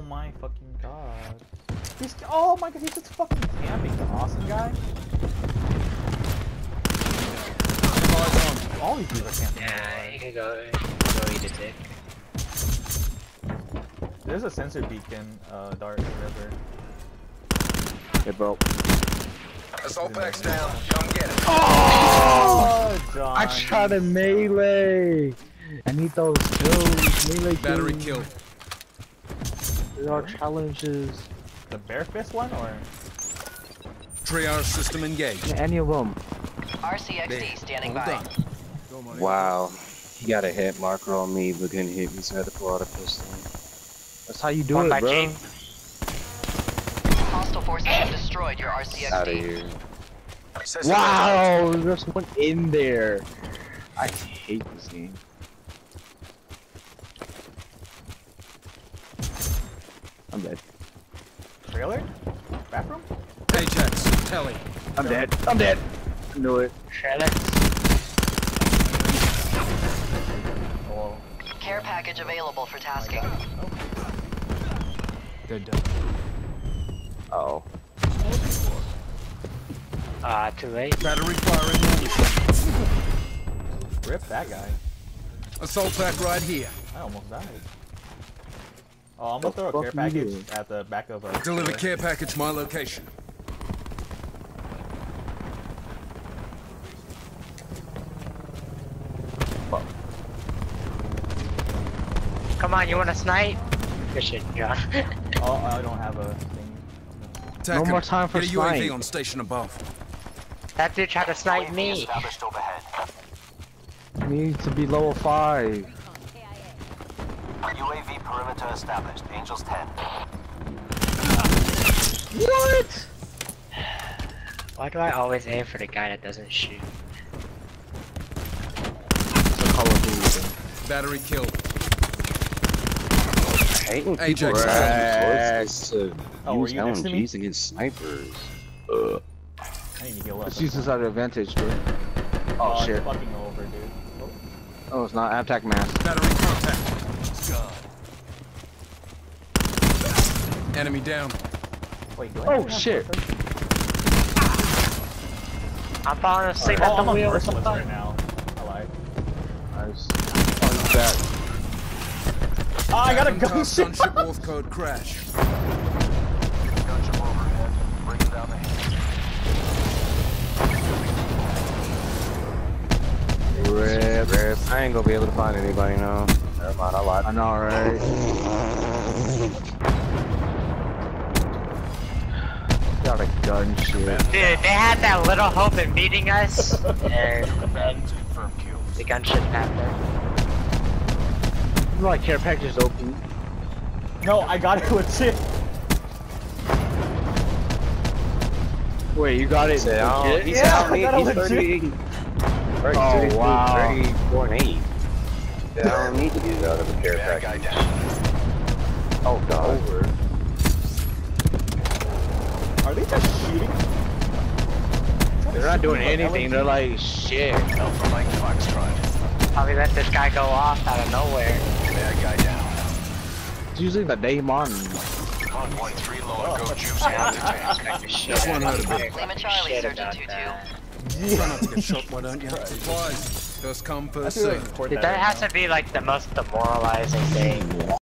Oh my fucking god. He's, oh my god, he's just fucking camping, the awesome guy. All these dudes are camping. Yeah, you can go, go eat a dick. There's a sensor beacon, uh, Dart River. Hey, bro. Assault packs down. Come get it. Oh, John. I tried a melee. I need those kills. Melee Battery kills. kill. There are challenges. The bare fist one, or? Triage system engaged. Any of them. RCXD standing All by. done. Wow. He got a hit marker on me, but couldn't hit me, so I had to pull out a pistol. That's how you do One it, by bro. Jeep. Hostile forces have destroyed your RCXD. Out of RCXD. here. Wow, there's one in there. I hate this game. I'm dead. Trailer? Bathroom? Ajax, Telly. I'm dead. I'm dead. I knew it. Trailer. Oh, Care package available for tasking. They're done. Oh. Ah, too late. Battery firing. rip that guy. Assault pack right here. I almost died. Oh, I'm gonna throw a care package doing? at the back of a. Deliver care package my location. Come on, you want to snipe? Good shit, John. Oh, I don't have a thing. Attack No him. more time for Get a UAV on station above. that dude tried to snipe me. Established. Needs to be level 5. UAV perimeter established. Angels 10. What? Why do I always aim for the guy that doesn't shoot? It's a Call of Duty. Battery kill. I hate when people Ajax, use Ajax. resources Oh, were use you next? LMGs against snipers. Ugh. I need to heal up. Let's use this at advantage, dude. Oh, Oh, it's shit. fucking over, dude. Oh, Oh, it's not. Attack mask. Battery contact. Enemy down. wait, do I Oh, shit. first- I'm falling asleep Oh, at I'm the on wheel. merciless right now. I lied. Nice. Oh, he's back. Oh, I got a Phantom gunship. Gunship Wolf code crash. Gunship overhead. Bringing down the hand. Rip, rip. I ain't gonna be able to find anybody now. Never mind, I lied. I know, right? Got a gun shit. Dude, they had that little hope in beating us, and then Confirm kills. the gunship happened. You know, like care packages open. No, I got it with legit. Wait, you got it? Say, oh, legit? he's Yeah, out, I got a he's legit. 38. Right, Oh, 33, wow. 34 and 8. Yeah, I don't need to do that out of a care package. Oh, God. Are they just shooting? They're not doing anything. They're like, shit. Alpha Mike Foxtrot. Probably let this guy go off out of nowhere. Bad guy down. It's usually the Daemon. Convoy 3 low and go juice out to tank. Just one heard of it. Lima Charlie, Surgeon about 2-2. that. Try not to get shot, why don't you? Supplies. First come, first feel like served. record Dude, that that has to be like the most demoralizing thing